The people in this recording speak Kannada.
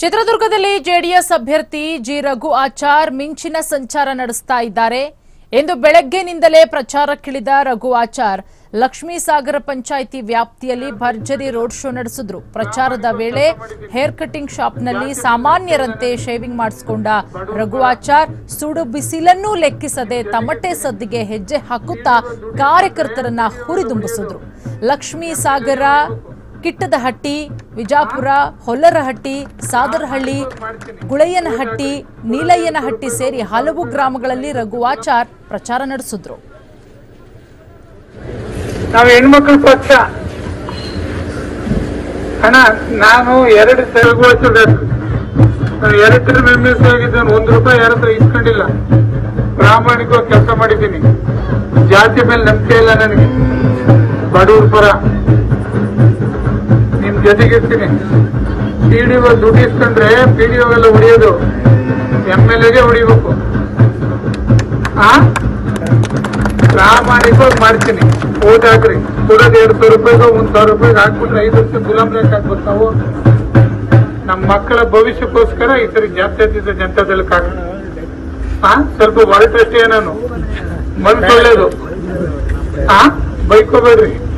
ಚಿತ್ರದುರ್ಗದಲ್ಲಿ ಜೆಡಿಎಸ್ ಅಭ್ಯರ್ಥಿ ಜಿ ರಘು ಆಚಾರ್ ಮಿಂಚಿನ ಸಂಚಾರ ನಡೆಸ್ತಾ ಇದ್ದಾರೆ. ಎಂದು ಬೆಳಗ್ಗೆನಿಂದಲೇ ಪ್ರಚಾರಕ್ಕಿಳಿದ ರಘು ಆಚಾರ್ ಲಕ್ಷ್ಮೀ ಸಾಗರ ಪಂಚಾಯಿತಿ ವ್ಯಾಪ್ತಿಯಲ್ಲಿ ಭರ್ಜರಿ ರೋಡ್ ಶೋ ನಡೆಸಿದ್ರು. ಪ್ರಚಾರದ ವೇಳೆ ಹೇರ್ ಕಟಿಂಗ್ ಶಾಪ್ನಲ್ಲಿ ಸಾಮಾನ್ಯರಂತೆ ಶೇವಿಂಗ್ ಮಾಡಿಸಿಕೊಂಡ ರಘು ಆಚಾರ್ ಸುಡು ಬಿಸಿಲನ್ನೂ ಲೆಕ್ಕಿಸದೆ ತಮಟೆ ಸದ್ದಿಗೆ ಹೆಜ್ಜೆ ಹಾಕುತ್ತಾ ಕಾರ್ಯಕರ್ತರನ್ನ ಹುರಿದುಂಬಿಸಿದ್ರು. ಲಕ್ಷ್ಮೀ ಸಾಗರ ಕಿಟ್ಟದಹಟ್ಟಿ, ವಿಜಾಪುರ, ಹೊಲ್ಲರಹಟ್ಟಿ, ಸಾದರಹಳ್ಳಿ, ಗುಳಯ್ಯನಹಟ್ಟಿ, ನೀಲಯ್ಯನಹಟ್ಟಿ ಸೇರಿ ಹಲವು ಗ್ರಾಮಗಳಲ್ಲಿ ರಘುವಾಚಾರ್ ಪ್ರಚಾರ ನಡೆಸಿದ್ರು. ನಾವು ಹೆಣ್ಮಕ್ಳ ಪಕ್ಷ. ಅಣ್ಣ, ನಾನು ಎರಡು ತೆಲುಗು ನಾನು ಎರಡು ತರ ಮೆಂಬರ್ಸ್ ಆಗಿದ್ದೇನೆ. ಒಂದು ರೂಪಾಯಿ ಯಾರ ಹತ್ರ ಇಸ್ಕೊಂಡಿಲ್ಲ. ಪ್ರಾಮಾಣಿಕವಾಗಿ ಕೆಲಸ ಮಾಡಿದ್ದೀನಿ. ಜಾತಿ ಮೇಲೆ ನಂಬಿಕೆ ಇಲ್ಲ ನನಗೆ. ಬಡವ್ರ ಪರ. ಜೊತೆಗಿರ್ತೀನಿ. ಪಿ ಡಿ ಒ ದುಡ್ಡು ಇಸ್ಕೊಂಡ್ರೆ ಪಿ ಡಿ ಎಲ್ಲ ಹೊಡಿಯೋದು ಎಂ ಎಲ್ ಎಗೆ ಹೊಡಿಬೇಕು. ಆ? ಪ್ರಾಮಾಣಿಕವಾಗಿ ಮಾಡ್ತೀನಿ. ಓಟ್ ಹಾಕ್ರಿ. ಕೊಡೋದು ಎರಡು ಸಾವಿರ ರೂಪಾಯಿಗೆ ಒಂದು ಸಾವಿರ ರೂಪಾಯಿಗೆ ಹಾಕ್ಬಿಟ್ರೆ ಐದು ವರ್ಷ ಗುಲಾಮ್ ರೇಟ್ ಹಾಕ್ಬಿಟ್ಟು ನಾವು. ನಮ್ಮ ಮಕ್ಕಳ ಭವಿಷ್ಯಕ್ಕೋಸ್ಕರ ಈ ಸರಿ ಜಾತ್ಯತೀತ ಜನತಾದಲ್ಲಿ ಕಾಕ ಆ? ಸ್ವಲ್ಪ ಹೊರಟಷ್ಟೇ ನಾನು. ಮನ್ಸು ಒಳ್ಳೇದು. ಆ? ಬೈಕೋಬೇಡ್ರಿ.